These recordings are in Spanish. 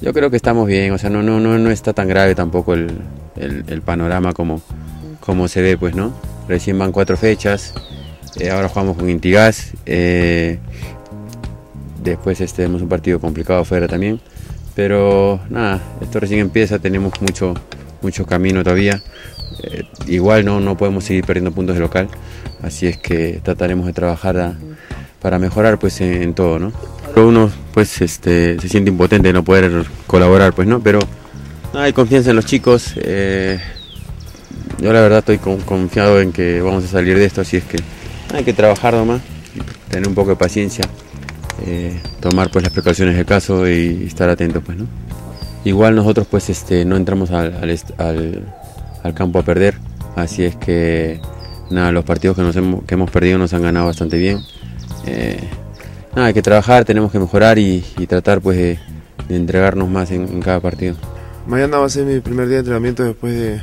Yo creo que estamos bien, o sea, no, no, no, no está tan grave tampoco el, el- el panorama como, como se ve, pues, ¿no? Recién van cuatro fechas, eh, ahora jugamos con Intigas, eh, después este, tenemos un partido complicado afuera también, pero nada, esto recién empieza, tenemos mucho, mucho camino todavía, Eh, igual no, no podemos seguir perdiendo puntos de local, así es que trataremos de trabajar a- para mejorar pues en, en todo, ¿no? Uno pues este, se siente impotente de no poder colaborar, pues, ¿no? Pero hay confianza en los chicos, eh, yo la verdad estoy con- confiado en que vamos a salir de esto, así es que hay que trabajar nomás, tener un poco de paciencia, eh, tomar pues las precauciones del caso y estar atentos, pues, ¿no? Igual nosotros pues este, no entramos al- al campo a perder, así es que nada, los partidos que, nos hemos, que hemos perdido nos han ganado bastante bien. Eh, nada, hay que trabajar, tenemos que mejorar y, y tratar pues de, de entregarnos más en- en cada partido. Mañana va a ser mi primer día de entrenamiento después de,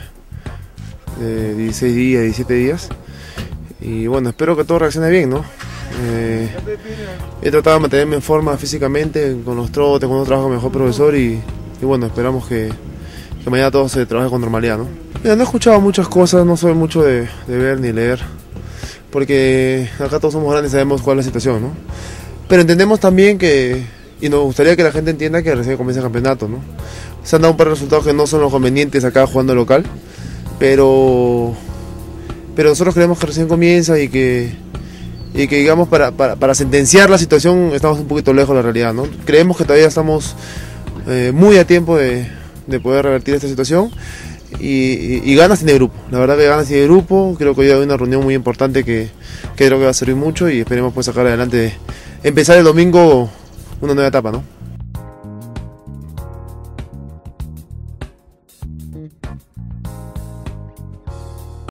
de 16 días, 17 días. Y bueno, espero que todo reaccione bien, ¿no? Eh, he tratado de mantenerme en forma físicamente, con los trotes, con un trabajo mejor profesor y, y bueno, esperamos que, que mañana todo se trabaje con normalidad, ¿no? Mira, no he escuchado muchas cosas, no soy mucho de, de ver ni leer, porque acá todos somos grandes y sabemos cuál es la situación, ¿no? Pero entendemos también que, y nos gustaría que la gente entienda que recién comienza el campeonato, ¿no? Se han dado un par de resultados que no son los convenientes acá jugando local, pero, pero nosotros creemos que recién comienza y que, y que digamos, para, para, sentenciar la situación estamos un poquito lejos de la realidad, ¿no? Creemos que todavía estamos eh, muy a tiempo de, de poder revertir esta situación y, ganas tiene grupo. La verdad que ganas tiene grupo. Creo que hoy hay una reunión muy importante que, que creo que va a servir mucho y esperemos pues sacar adelante, empezar el domingo una nueva etapa, ¿no?